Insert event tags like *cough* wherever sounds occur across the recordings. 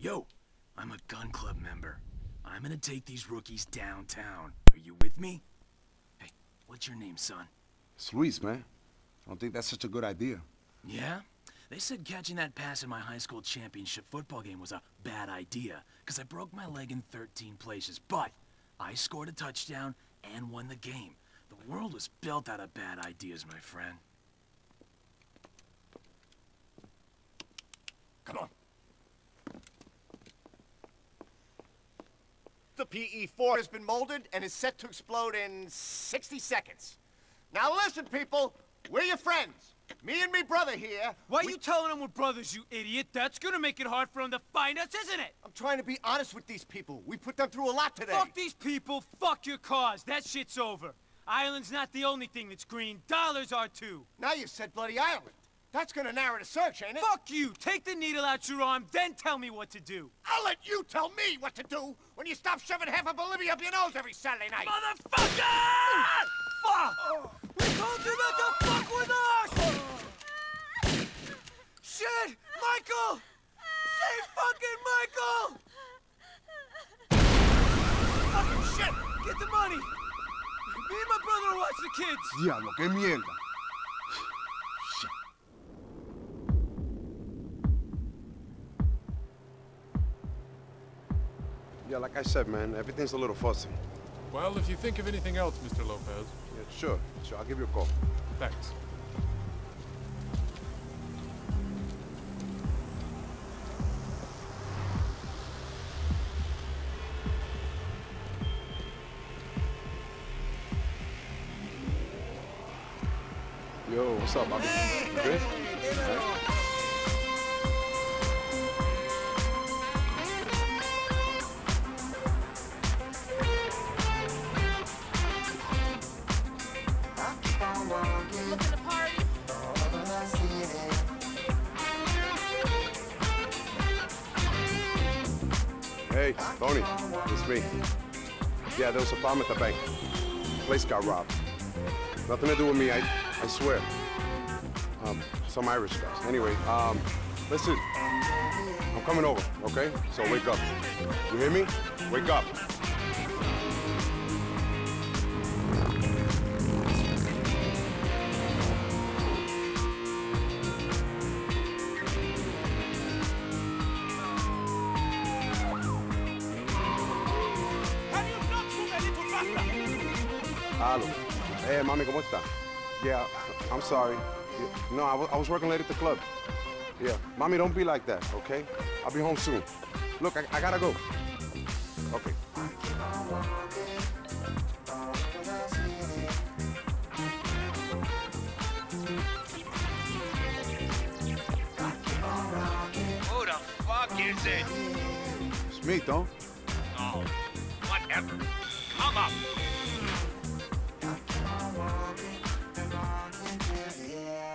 Yo, I'm a gun club member. I'm gonna take these rookies downtown. Are you with me? Hey, what's your name, son? It's Luis, man. I don't think that's such a good idea. Yeah? They said catching that pass in my high school championship football game was a bad idea, because I broke my leg in 13 places, but I scored a touchdown and won the game. The world was built out of bad ideas, my friend. Come on. The PE-4 has been molded and is set to explode in 60 seconds. Now listen, people. We're your friends. Me and me brother here. Why we- you telling them we're brothers, you idiot? That's gonna make it hard for them to find us, isn't it? I'm trying to be honest with these people. We put them through a lot today. Fuck these people, fuck your cause. That shit's over. Ireland's not the only thing that's green. Dollars are too. Now you said Bloody Island. That's gonna narrow the search, ain't it? Fuck you. Take the needle out your arm, then tell me what to do. I'll let you tell me what to do when you stop shoving half of Bolivia up your nose every Saturday night. Motherfucker! Fuck! We told you not to fuck with us! Shit! Michael! Say fucking Michael! Fucking shit! Get the money! Me and my brother will watch the kids! Diablo, qué mierda. Yeah, like I said, man, everything's a little fussy. Well, if you think of anything else, Mr. Lopez, Yeah, sure, sure, I'll give you a call. thanks. Yo, what's up, Bobby? You good? Hey, Tony, it's me. Yeah, there was a bomb at the bank. Place got robbed. Nothing to do with me, I, I swear. Um, some Irish guys. Anyway, um, listen, I'm coming over, okay? So wake up. You hear me? Wake up. Little? Hello. Hey, mami, ¿cómo está? Yeah, I'm sorry. Yeah, No, I I was working late at the club. Yeah, mommy, don't be like that, okay? I'll be home soon. Look, I, I gotta go. Okay. Who the fuck is it? It's me, though. Oh, whatever. Come up.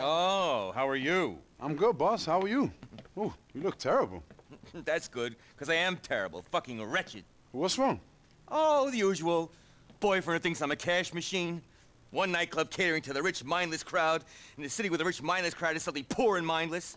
Oh, how are you? I'm good, boss. How are you? Ooh, you look terrible. *laughs* That's good, because I am terrible, fucking wretched. What's wrong? Oh, the usual. Boyfriend thinks I'm a cash machine. One nightclub catering to the rich, mindless crowd. In the city where the rich, mindless crowd is suddenly poor and mindless.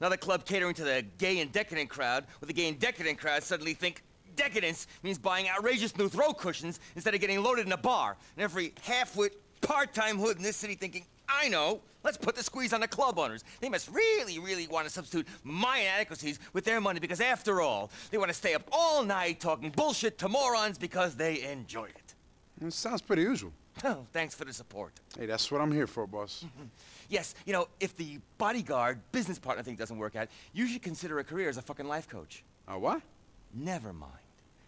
Another club catering to the gay and decadent crowd, where the gay and decadent crowd suddenly think decadence means buying outrageous new throw cushions instead of getting loaded in a bar. And every half-wit, part-time hood in this city thinking, I know, let's put the squeeze on the club owners. They must really, really want to substitute my inadequacies with their money because after all, they want to stay up all night talking bullshit to morons because they enjoy it. It sounds pretty usual. *laughs* Oh, thanks for the support. Hey, that's what I'm here for, boss. *laughs* Yes, you know, if the bodyguard business partner thing doesn't work out, you should consider a career as a fucking life coach. Uh, what? Never mind.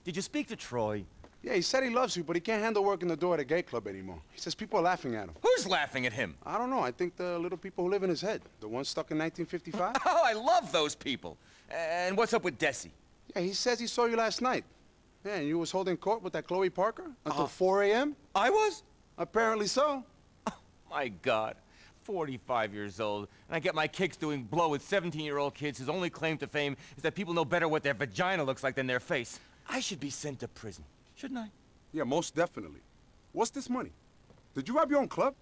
Did you speak to Troy? Yeah, he said he loves you, but he can't handle working the door at a gay club anymore. He says people are laughing at him. Who's laughing at him? I don't know. I think the little people who live in his head. The ones stuck in 1955? *laughs* Oh, I love those people. And what's up with Desi? yeah, he says he saw you last night. Yeah, and you was holding court with that Chloe Parker until Uh-huh. 4 a.m.? I was? Apparently so. Oh, My God. 45 years old, and I get my kicks doing blow with 17-year-old kids whose only claim to fame is that people know better what their vagina looks like than their face. I should be sent to prison, shouldn't I? Yeah, most definitely. What's this money? Did you rob your own club?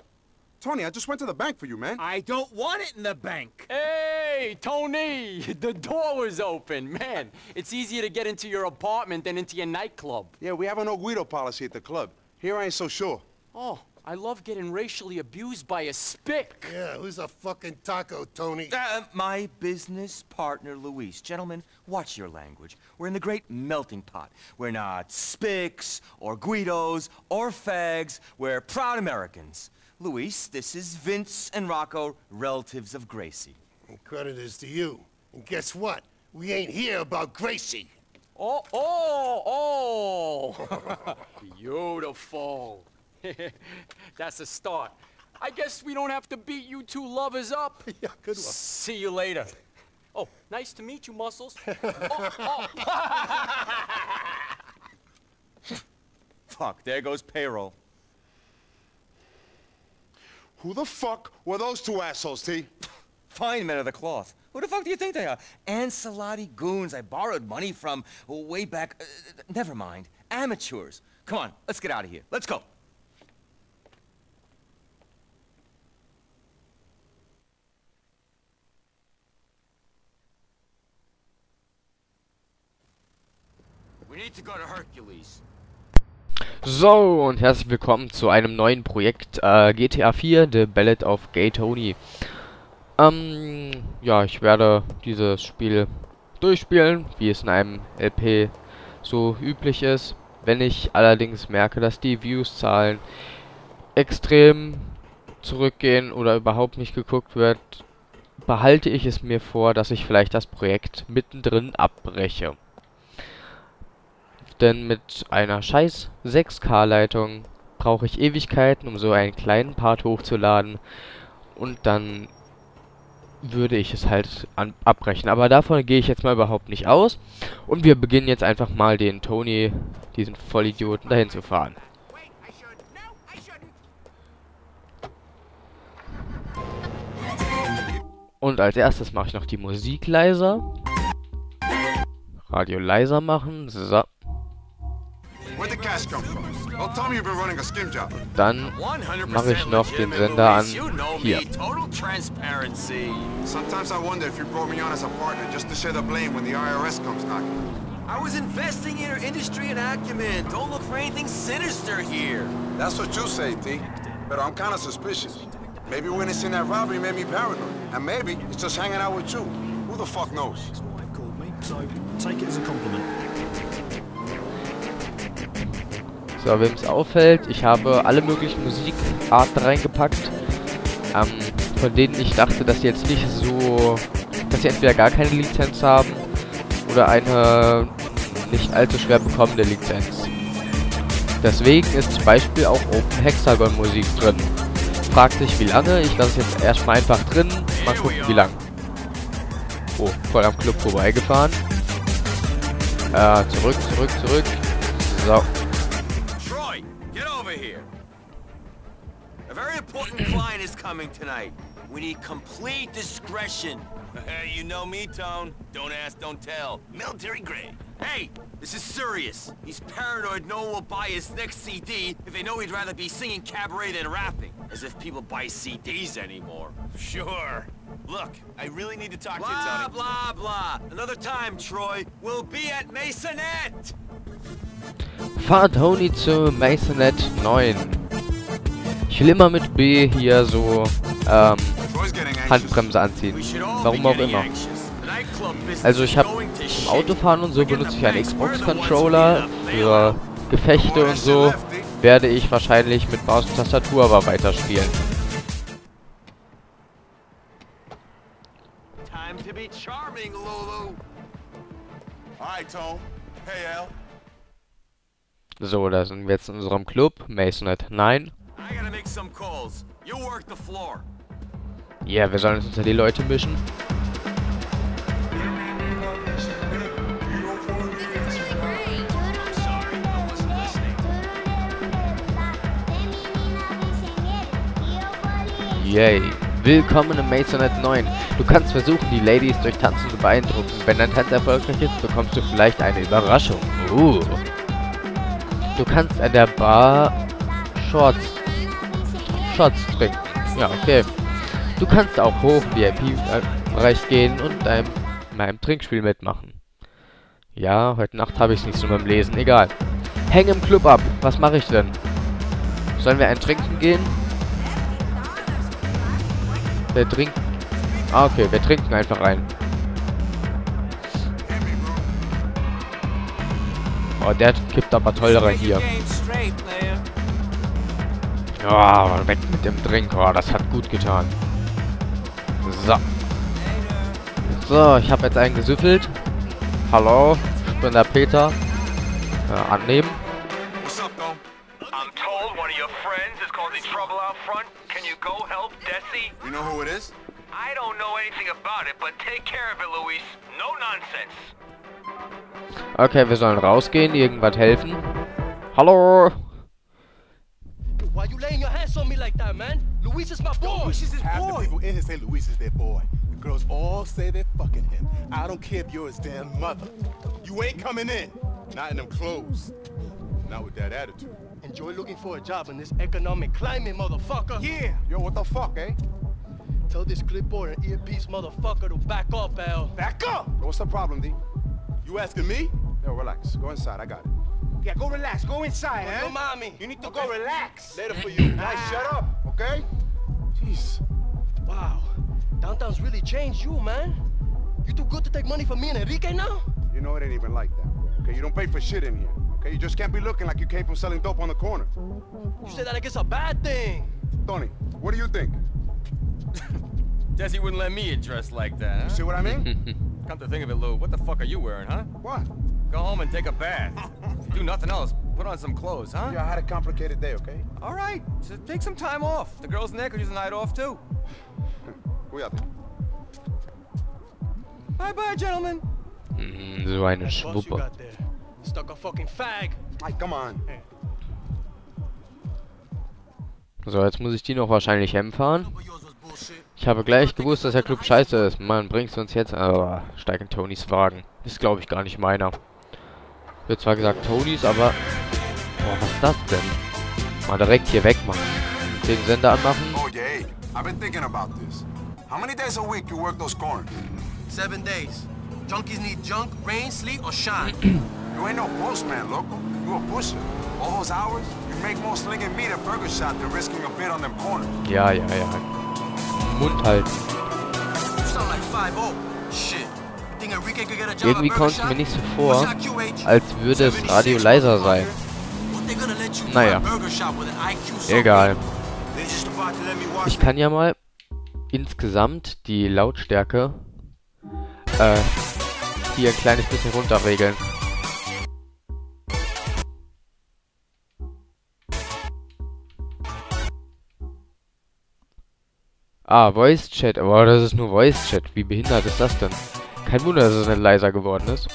Tony, I just went to the bank for you, man. I don't want it in the bank. Hey, Tony! *laughs* The door was open. Man, it's easier to get into your apartment than into your nightclub. Yeah, we have a no Guido policy at the club. Here I ain't so sure. Oh, I love getting racially abused by a spick. Yeah, who's a fucking taco, Tony? Uh, my business partner, Luis. Gentlemen, watch your language. We're in the great melting pot. We're not Spicks or Guidos or Fags. We're proud Americans. Luis, this is Vince and Rocco, relatives of Gracie. And credit is to you. And guess what? We ain't here about Gracie. Oh, oh, oh! *laughs* Beautiful. *laughs* That's a start. I guess we don't have to beat you two lovers up. *laughs* yeah, good one. See you later. Oh, nice to meet you, Muscles. oh, *laughs* oh. Fuck, there goes payroll. Who the fuck were those two assholes, T? Fine men of the cloth. Who the fuck do you think they are? Ancelotti goons I borrowed money from way back. Uh, never mind. Amateurs. Come on, let's get out of here. Let's go. So, und herzlich willkommen zu einem neuen Projekt, äh, GTA 4, The Ballad of Gay Tony. Ähm, ja, ich werde dieses Spiel durchspielen, wie es in einem LP so üblich ist. Wenn ich allerdings merke, dass die Views-Zahlen extrem zurückgehen oder überhaupt nicht geguckt wird, behalte ich es mir vor, dass ich vielleicht das Projekt mittendrin abbreche. Denn mit einer scheiß 6K-Leitung brauche ich Ewigkeiten, um so einen kleinen Part hochzuladen. Und dann würde ich es halt abbrechen. Aber davon gehe ich jetzt mal überhaupt nicht aus. Und wir beginnen jetzt einfach mal den Tony, diesen Vollidioten, dahin zu fahren. Und als erstes mache ich noch die Musik leiser. Radio leiser machen. So. Dann mache ich noch den Sender an. Hier. Sometimes I wonder if you brought me on as a partner just to share the blame when the IRS comes knocking. I was investing in your industry and acumen. Don't look for anything sinister here. That's what you say, T. But I'm kind of suspicious. Maybe witnessing that robbery made me paranoid. And maybe it's just hanging out with you. Who the fuck knows? So take it as a compliment. So, wem es auffällt, ich habe alle möglichen Musikarten reingepackt, ähm, von denen ich dachte, dass sie jetzt nicht so, dass sie entweder gar keine Lizenz haben oder eine nicht allzu schwer bekommene Lizenz. Deswegen ist zum Beispiel auch Open Hexagon Musik drin. Fragt sich wie lange, ich lasse es jetzt erstmal einfach drin, mal gucken wie lang. Oh, voll am Club vorbeigefahren. Äh, zurück, zurück, zurück. So. Coming tonight. We need complete discretion. *laughs* you know me, Tone. Don't ask, don't tell. Military grade. Hey, this is serious. He's paranoid no one will buy his next CD if they know he'd rather be singing cabaret than rapping. As if people buy CDs anymore. Sure. Look, I really need to talk blah, to you, Tony. Blah, blah, blah. Another time, Troy. We'll be at Masonette. Fahr Tony zu Masonette 9. Ich will immer mit B hier so ähm, Handbremse anziehen. Warum auch immer. Also ich habe zum Autofahren und so benutze ich einen Xbox-Controller. Für Gefechte und so werde ich wahrscheinlich mit Maus und Tastatur aber weiterspielen. So, da sind wir jetzt in unserem Club, Masonet 9. Ja, wir sollen uns unter die Leute mischen. Yay. Willkommen im Masonet 9. Du kannst versuchen, die Ladies durch Tanzen zu beeindrucken. Wenn dein Tanz erfolgreich ist, bekommst du vielleicht eine Überraschung. Uh. Du kannst an der Bar Shorts Shots trinken. Ja, okay. Du kannst auch hoch VIP-Bereich gehen und dein, meinem Trinkspiel mitmachen. Ja, heute Nacht habe ich es nicht so beim Lesen. Egal. Häng im Club ab. Was mache ich denn? Sollen wir ein Trinken gehen? Wir trinken... Ah, okay. Wir trinken einfach rein. Oh, der kippt aber toll rein hier. Ja, oh, weg mit dem Drink. Oh, das hat gut getan. So. So, ich habe jetzt einen gesüffelt. Hallo, ich bin der Peter. Äh, annehmen. What's up, Dom? I'm told one of your friends is causing trouble out front. Can you go help Desi? You know who it is? I don't know anything about it, but take care of it, Luis. No nonsense. Okay, wir sollen rausgehen, irgendwas helfen. Hallo. Why you laying your on me like that, man? Luis is my boy. Luis is his Half boy. the people in here say Luis is their boy. The girls all say they're fucking him. I don't care if you're his damn mother. You ain't coming in. Not in them clothes. Not with that attitude. Enjoy looking for a job in this economic climate, motherfucker. Yeah. Yo, what the fuck, eh? Tell this clipboard and earpiece motherfucker to back up, Al. Back up? Yo, what's the problem, D? You asking me? Yo, relax. Go inside. I got it. Yeah, go relax. Go inside, Well, huh? yo, mommy. You need to Okay. go relax. Later for you. Nice, shut up, okay? Jeez. Wow. Downtown's really changed you, man. You too good to take money from me and Enrique now? You know it ain't even like that, bro. Okay, you don't pay for shit in here. Okay, you just can't be looking like you came from selling dope on the corner. You say that like it's a bad thing. Tony, what do you think? *laughs* Desi wouldn't let me dress like that, huh? You see what I mean? *laughs* Come to think of it, Lou, what the fuck are you wearing, huh? what? Go home and take a bath. *laughs* Do nothing else. Put on some clothes, huh? Yeah, I had a complicated day, okay? All right, so take some time off. The girls in there could use a night off, too. Cuídate. Bye-bye, gentlemen. So eine Schwuppe. got there. Stuck a fucking fag. Mike, come on. So, jetzt muss ich die noch wahrscheinlich heimfahren. Ich habe gleich gewusst, dass der Club scheiße ist. Mann, bringst du uns jetzt... Aber steig in Tonys Wagen. Ist, glaube ich, gar nicht meiner. Wird zwar gesagt Tonys, aber... Boah, was ist das denn? Mal direkt hier wegmachen. Den Sender anmachen. Oh, yeah, I've been thinking about this. How many days a week you work those corners? Seven days. Junkies need junk, rain, sleet, or shine. *clears throat* You ain't no postman, local. You a pusher. All those hours, you make more slinging meat at Burger Shot than risking a bid on them corners. Ja, ja, ja. Mund halten. You sound like 5 Shit. Irgendwie kommt es mir nicht so vor, als würde das Radio leiser sein. Naja. Egal. Ich kann ja mal insgesamt die Lautstärke äh, hier ein kleines bisschen runterregeln. Ah, Voice Chat. Aber das ist nur Voice Chat. Wie behindert ist das denn? Kein Wunder, dass es nicht leiser geworden ist.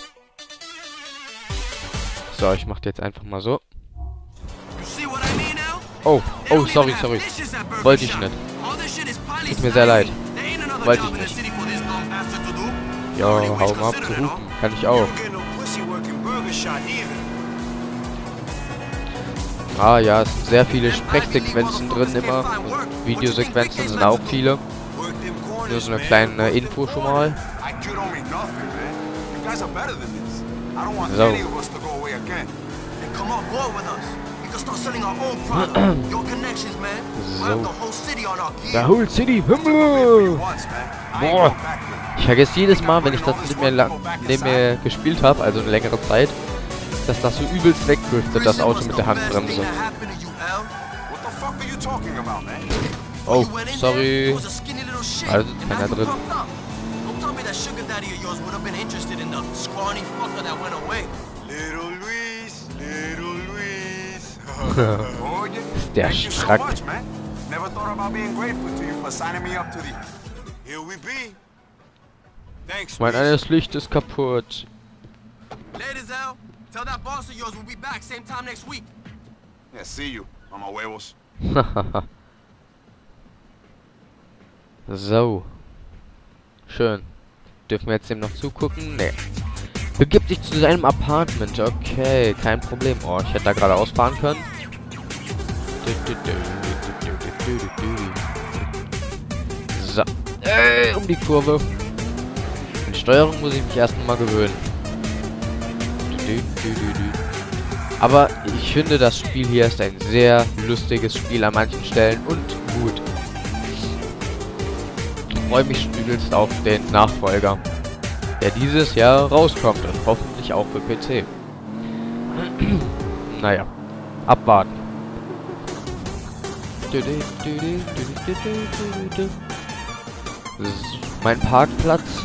So, ich mach jetzt einfach mal so. Oh, oh, sorry, sorry. Wollte ich nicht. Tut mir sehr leid. Wollte ich nicht. Ja, hau mal ab zu hupen. Kann ich auch. Ah ja, es sind sehr viele Sprechsequenzen drin immer. Videosequenzen sind auch viele. Nur so eine kleine Info schon mal. IQ don't mean nothing, man. You guys are better than this. I don't want So. any of us to go away again. Then come on board with us. We can start selling our own product. *clears throat* Your connections, man. We'll have So. the whole city on our gear. Der Whole City! Boah! Ich vergesse jedes Mal, wenn ich das neben mir, la- neben mir gespielt habe, also eine längere Zeit, dass das so übelst wegdriftet, das Auto mit der Handbremse. The you? Oh, sorry. Also, and keiner drin. That sugar daddy of yours would have been interested in the scrawny fucker that went away. Little Luis, little Luis. *laughs* oh, yeah. Der Thank you so much, man. Never thought about being grateful to you for signing me up to the... Here we be. Thanks, Mein eines Licht ist kaputt. Ladies, Al, tell that boss of yours we'll be back same time next week. Yeah, see you, mama huevos. *laughs* so. Schön. Dürfen wir jetzt dem noch zugucken? Nee. Begib dich zu seinem Apartment. Okay, kein Problem. Oh, ich hätte da gerade ausfahren können. So. Äh, um die Kurve. An Steuerung muss ich mich erst mal gewöhnen. Aber ich finde, das Spiel hier ist ein sehr lustiges Spiel an manchen Stellen und gut. Freue mich übelst auf den Nachfolger, der dieses Jahr rauskommt und hoffentlich auch für PC. *clears throat* naja, abwarten. Mein Parkplatz.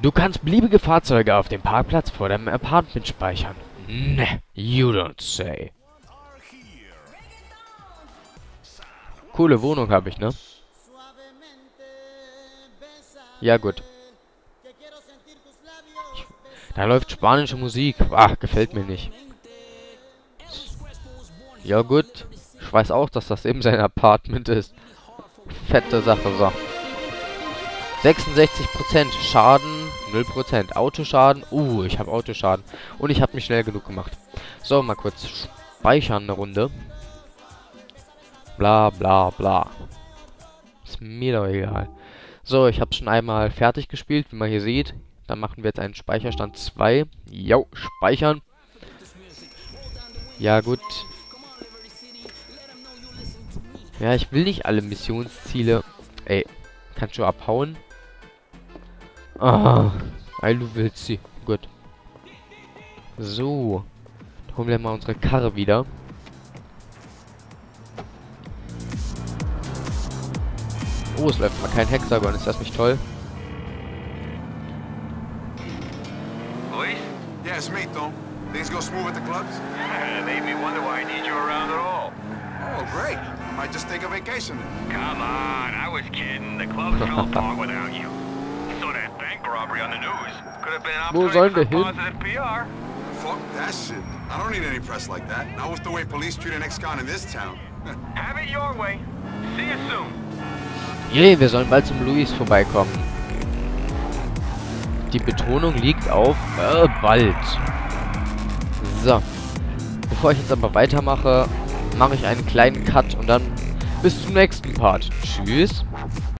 Du kannst beliebige Fahrzeuge auf dem Parkplatz vor deinem Apartment speichern. Ne, you don't say. Coole Wohnung habe ich, ne? Ja, gut. Da läuft spanische Musik. Ach, gefällt mir nicht. Ja, gut. Ich weiß auch, dass das eben sein Apartment ist. Fette Sache, so. 66% Schaden, 0% Autoschaden. Uh, ich habe Autoschaden. Und ich habe mich schnell genug gemacht. So, mal kurz speichern eine Runde. Bla bla bla. Ist mir doch egal. So, ich habe schon einmal fertig gespielt, wie man hier sieht. Dann machen wir jetzt einen Speicherstand 2. Jo, speichern. Ja, gut. Ja, ich will nicht alle Missionsziele... Ey, kannst du abhauen? Ah, weil du willst sie. Gut. So. Dann holen wir mal unsere Karre wieder. Oh, es läuft mal kein Hexagon. Ist das nicht toll? Luis? Yeah, it's me, Tom. Things go smooth at the clubs? Yeah, made me wonder why I need you around at all. Oh, great. Might just take a vacation then. Come on, I was kidding. The clubs *laughs* fell apart without you. Saw that bank robbery on the news. Could have been an opportunity for positive PR. Fuck that shit. I don't need any press like that. Not with the way police treat an ex-con in this town. *laughs* Have it your way. See you soon. Je, wir sollen bald zum Luis vorbeikommen. Die Betonung liegt auf äh, bald. So. Bevor ich jetzt aber weitermache, mache ich einen kleinen Cut und dann bis zum nächsten Part. Tschüss.